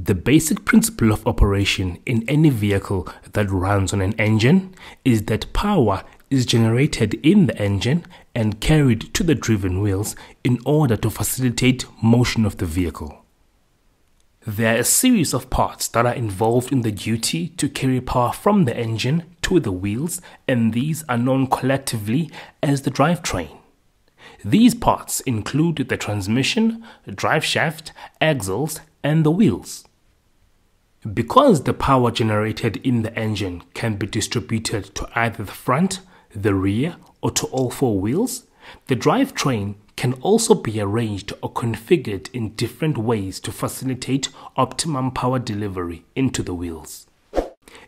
The basic principle of operation in any vehicle that runs on an engine is that power is generated in the engine and carried to the driven wheels in order to facilitate motion of the vehicle. There are a series of parts that are involved in the duty to carry power from the engine to the wheels, and these are known collectively as the drivetrain. These parts include the transmission, drive shaft, axles, and the wheels. Because the power generated in the engine can be distributed to either the front, the rear, or to all four wheels, the drivetrain can also be arranged or configured in different ways to facilitate optimum power delivery into the wheels.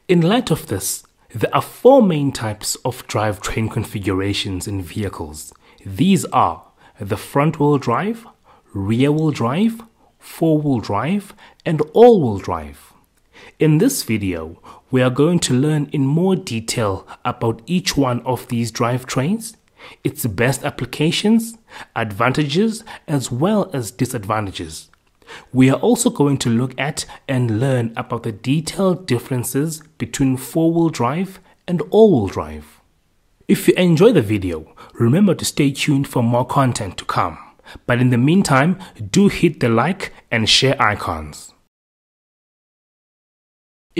In light of this, there are four main types of drivetrain configurations in vehicles. These are the front wheel drive, rear wheel drive, four wheel drive, and all wheel drive. In this video, we are going to learn in more detail about each one of these drivetrains, its best applications, advantages, as well as disadvantages. We are also going to look at and learn about the detailed differences between four-wheel drive and all-wheel drive. If you enjoy the video, remember to stay tuned for more content to come. But in the meantime, do hit the like and share icons.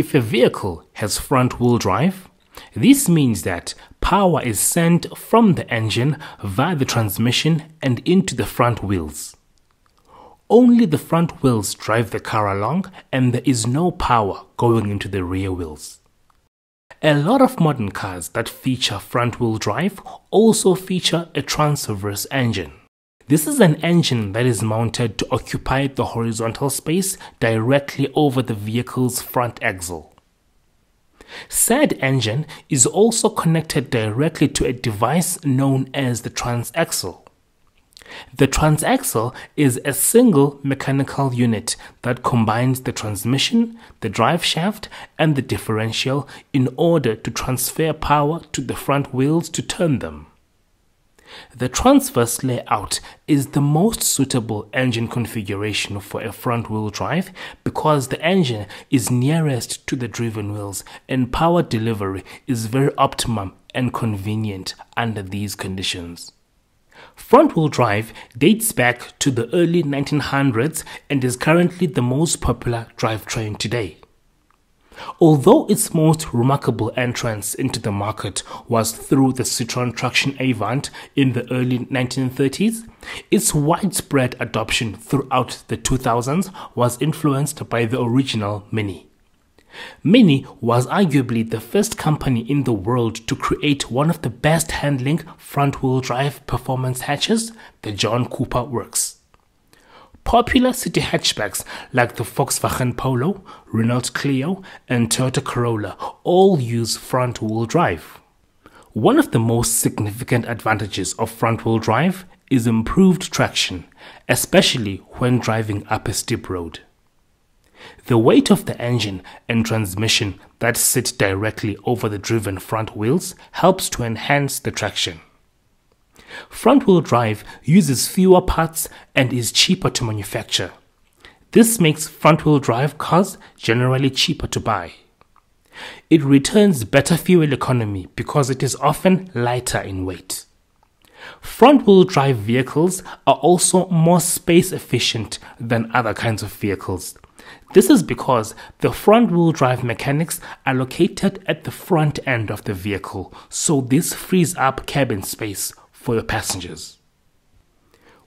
If a vehicle has front wheel drive, this means that power is sent from the engine via the transmission and into the front wheels. Only the front wheels drive the car along and there is no power going into the rear wheels. A lot of modern cars that feature front wheel drive also feature a transverse engine. This is an engine that is mounted to occupy the horizontal space directly over the vehicle's front axle. Said engine is also connected directly to a device known as the transaxle. The transaxle is a single mechanical unit that combines the transmission, the drive shaft, and the differential in order to transfer power to the front wheels to turn them. The transverse layout is the most suitable engine configuration for a front wheel drive because the engine is nearest to the driven wheels and power delivery is very optimum and convenient under these conditions. Front wheel drive dates back to the early 1900s and is currently the most popular drivetrain today. Although its most remarkable entrance into the market was through the Citroën Traction Avant in the early 1930s, its widespread adoption throughout the 2000s was influenced by the original Mini. Mini was arguably the first company in the world to create one of the best handling front wheel drive performance hatches, the John Cooper Works. Popular city hatchbacks like the Volkswagen Polo, Renault Clio, and Toyota Corolla all use front wheel drive. One of the most significant advantages of front wheel drive is improved traction, especially when driving up a steep road. The weight of the engine and transmission that sit directly over the driven front wheels helps to enhance the traction. Front wheel drive uses fewer parts and is cheaper to manufacture. This makes front wheel drive cars generally cheaper to buy. It returns better fuel economy because it is often lighter in weight. Front wheel drive vehicles are also more space efficient than other kinds of vehicles. This is because the front wheel drive mechanics are located at the front end of the vehicle, so this frees up cabin space for the passengers.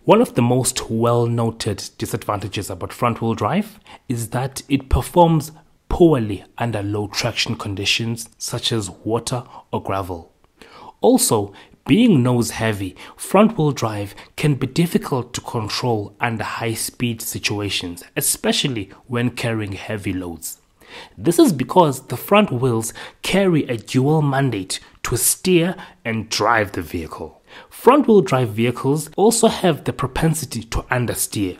One of the most well noted disadvantages about front wheel drive is that it performs poorly under low traction conditions such as water or gravel. Also, being nose heavy, front wheel drive can be difficult to control under high speed situations, especially when carrying heavy loads. This is because the front wheels carry a dual mandate to steer and drive the vehicle. Front wheel drive vehicles also have the propensity to understeer.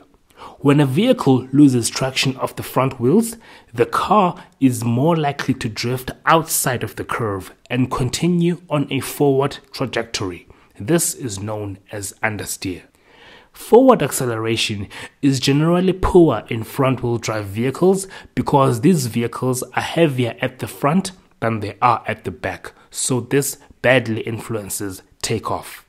When a vehicle loses traction of the front wheels, the car is more likely to drift outside of the curve and continue on a forward trajectory. This is known as understeer. Forward acceleration is generally poor in front wheel drive vehicles because these vehicles are heavier at the front than they are at the back, so this badly influences takeoff.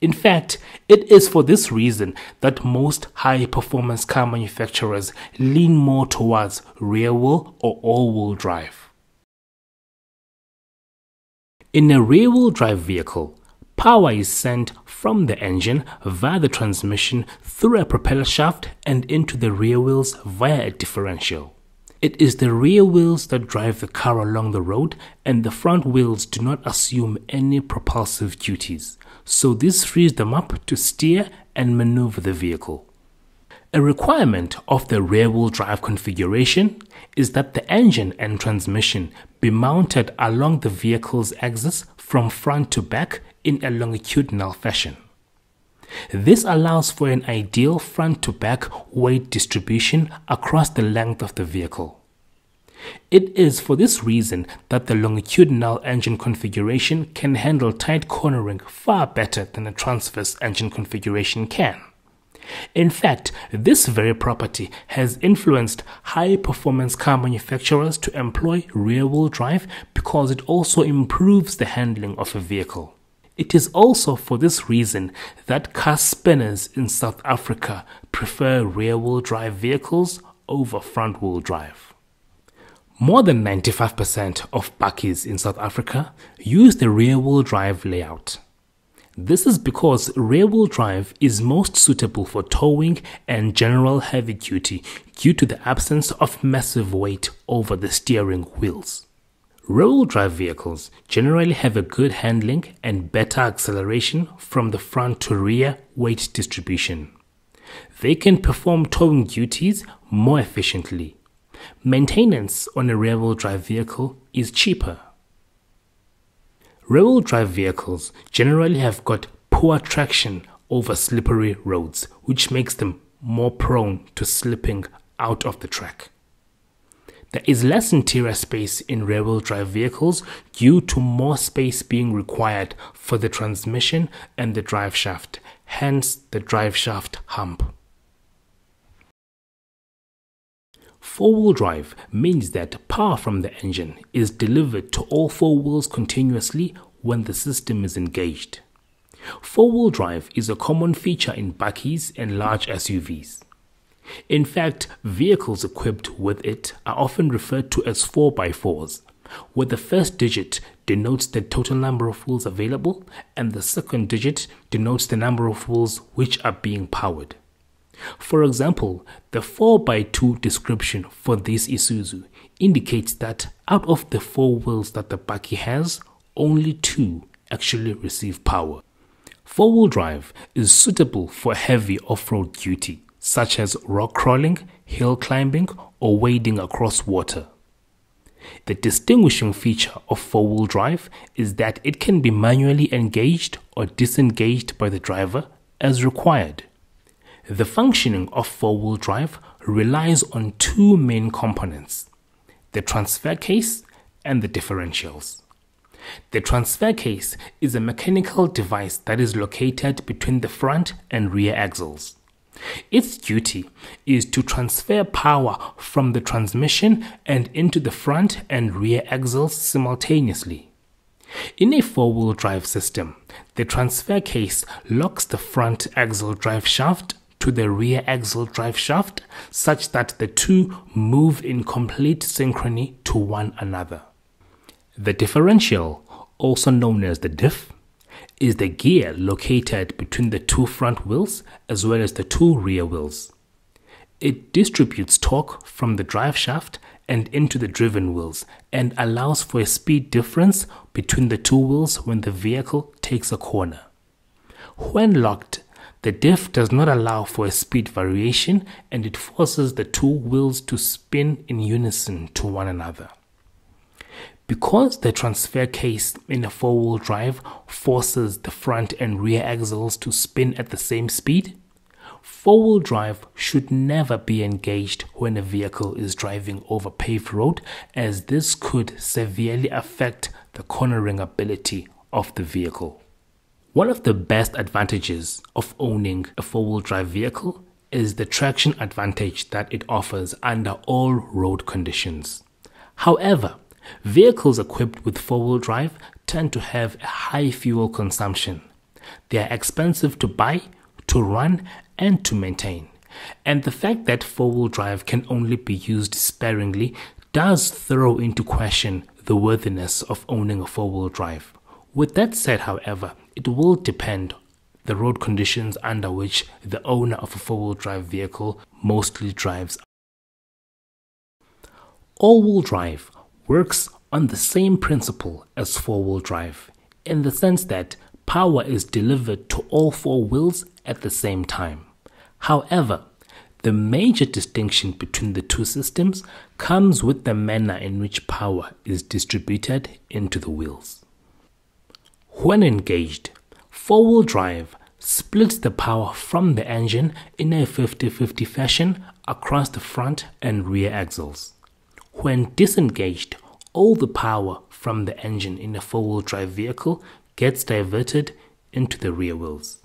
In fact, it is for this reason that most high performance car manufacturers lean more towards rear wheel or all wheel drive. In a rear wheel drive vehicle, Power is sent from the engine via the transmission through a propeller shaft and into the rear wheels via a differential. It is the rear wheels that drive the car along the road, and the front wheels do not assume any propulsive duties, so this frees them up to steer and maneuver the vehicle. A requirement of the rear wheel drive configuration is that the engine and transmission be mounted along the vehicle's axis from front to back in a longitudinal fashion. This allows for an ideal front to back weight distribution across the length of the vehicle. It is for this reason that the longitudinal engine configuration can handle tight cornering far better than a transverse engine configuration can. In fact, this very property has influenced high performance car manufacturers to employ rear wheel drive because it also improves the handling of a vehicle. It is also for this reason that car spinners in South Africa prefer rear wheel drive vehicles over front wheel drive. More than 95% of bakkies in South Africa use the rear wheel drive layout. This is because rear wheel drive is most suitable for towing and general heavy duty due to the absence of massive weight over the steering wheels. Rear-wheel drive vehicles generally have a good handling and better acceleration from the front to rear weight distribution. They can perform towing duties more efficiently. Maintenance on a rear-wheel drive vehicle is cheaper. Rear-wheel drive vehicles generally have got poor traction over slippery roads, which makes them more prone to slipping out of the track. There is less interior space in rear wheel drive vehicles due to more space being required for the transmission and the drive shaft, hence the drive shaft hump. Four wheel drive means that power from the engine is delivered to all four wheels continuously when the system is engaged. Four wheel drive is a common feature in bakkies and large SUVs. In fact, vehicles equipped with it are often referred to as 4x4s, where the first digit denotes the total number of wheels available and the second digit denotes the number of wheels which are being powered. For example, the 4x2 description for this Isuzu indicates that out of the four wheels that the bakkie has, only two actually receive power. Four wheel drive is suitable for heavy off road duty such as rock crawling, hill climbing, or wading across water. The distinguishing feature of four wheel drive is that it can be manually engaged or disengaged by the driver as required. The functioning of four wheel drive relies on two main components the transfer case and the differentials. The transfer case is a mechanical device that is located between the front and rear axles. Its duty is to transfer power from the transmission and into the front and rear axles simultaneously. In a four wheel drive system, the transfer case locks the front axle drive shaft the rear axle drive shaft such that the two move in complete synchrony to one another. The differential, also known as the diff, is the gear located between the two front wheels as well as the two rear wheels. It distributes torque from the drive shaft and into the driven wheels and allows for a speed difference between the two wheels when the vehicle takes a corner. When locked, the diff does not allow for a speed variation and it forces the two wheels to spin in unison to one another. Because the transfer case in a four wheel drive forces the front and rear axles to spin at the same speed, four wheel drive should never be engaged when a vehicle is driving over paved road, as this could severely affect the cornering ability of the vehicle. One of the best advantages of owning a four wheel drive vehicle is the traction advantage that it offers under all road conditions. However, vehicles equipped with four wheel drive tend to have a high fuel consumption. They are expensive to buy, to run, and to maintain. And the fact that four wheel drive can only be used sparingly does throw into question the worthiness of owning a four wheel drive. With that said, however, it will depend the road conditions under which the owner of a four-wheel drive vehicle mostly drives. All-wheel drive works on the same principle as four-wheel drive in the sense that power is delivered to all four wheels at the same time. However, the major distinction between the two systems comes with the manner in which power is distributed into the wheels. When engaged, four-wheel drive splits the power from the engine in a 50-50 fashion across the front and rear axles. When disengaged, all the power from the engine in a four-wheel drive vehicle gets diverted into the rear wheels.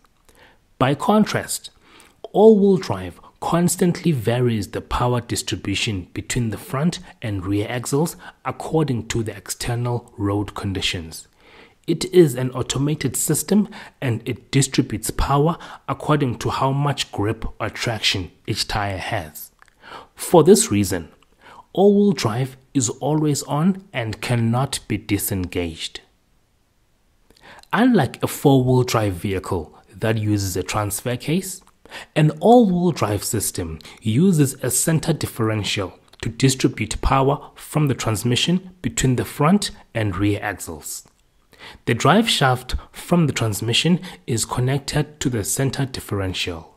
By contrast, all-wheel drive constantly varies the power distribution between the front and rear axles according to the external road conditions. It is an automated system and it distributes power according to how much grip or traction each tire has. For this reason, all-wheel drive is always on and cannot be disengaged. Unlike a four-wheel drive vehicle that uses a transfer case, an all-wheel drive system uses a center differential to distribute power from the transmission between the front and rear axles. The drive shaft from the transmission is connected to the center differential.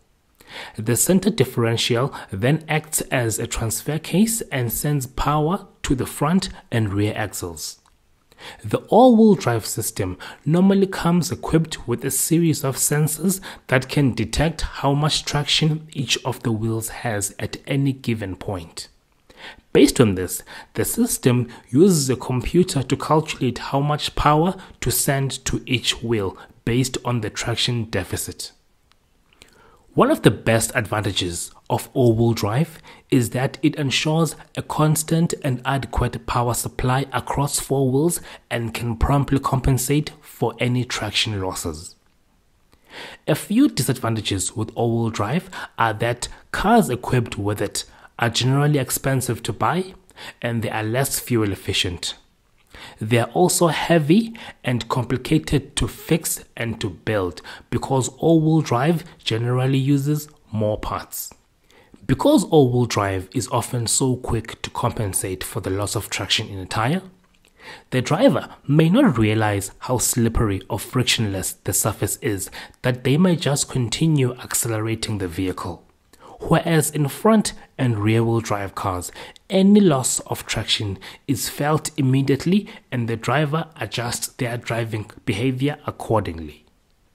The center differential then acts as a transfer case and sends power to the front and rear axles. The all-wheel drive system normally comes equipped with a series of sensors that can detect how much traction each of the wheels has at any given point. Based on this, the system uses a computer to calculate how much power to send to each wheel based on the traction deficit. One of the best advantages of all-wheel drive is that it ensures a constant and adequate power supply across four wheels and can promptly compensate for any traction losses. A few disadvantages with all-wheel drive are that cars equipped with it are generally expensive to buy and they are less fuel efficient. They are also heavy and complicated to fix and to build because all-wheel drive generally uses more parts. Because all-wheel drive is often so quick to compensate for the loss of traction in a tire, the driver may not realize how slippery or frictionless the surface is that they may just continue accelerating the vehicle whereas in front and rear wheel drive cars, any loss of traction is felt immediately and the driver adjusts their driving behavior accordingly.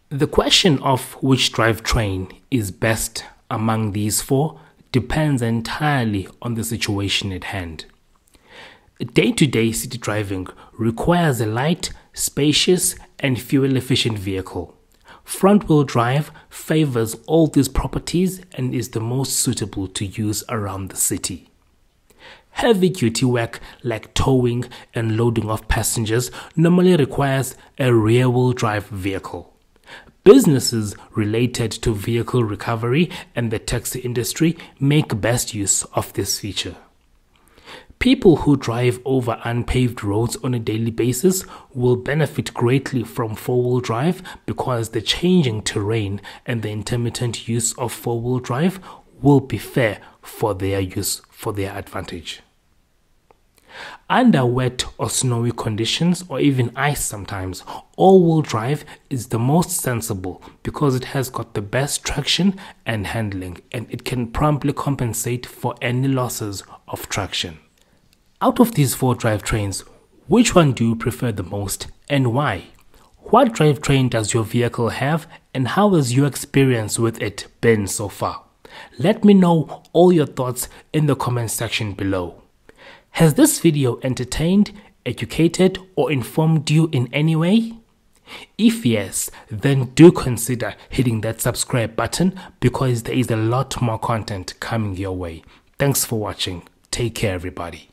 The question of which drivetrain is best among these four depends entirely on the situation at hand. Day to day city driving requires a light, spacious, and fuel efficient vehicle. Front wheel drive favors all these properties and is the most suitable to use around the city. Heavy duty work like towing and loading of passengers normally requires a rear wheel drive vehicle. Businesses related to vehicle recovery and the taxi industry make best use of this feature. People who drive over unpaved roads on a daily basis will benefit greatly from four wheel drive because the changing terrain and the intermittent use of four wheel drive will be fair for their use for their advantage. Under wet or snowy conditions, or even ice sometimes, all wheel drive is the most sensible because it has got the best traction and handling and it can promptly compensate for any losses of traction. Out of these four drivetrains, which one do you prefer the most and why? What drivetrain does your vehicle have and how has your experience with it been so far? Let me know all your thoughts in the comment section below. Has this video entertained, educated or informed you in any way? If yes, then do consider hitting that subscribe button because there is a lot more content coming your way. Thanks for watching. Take care, everybody.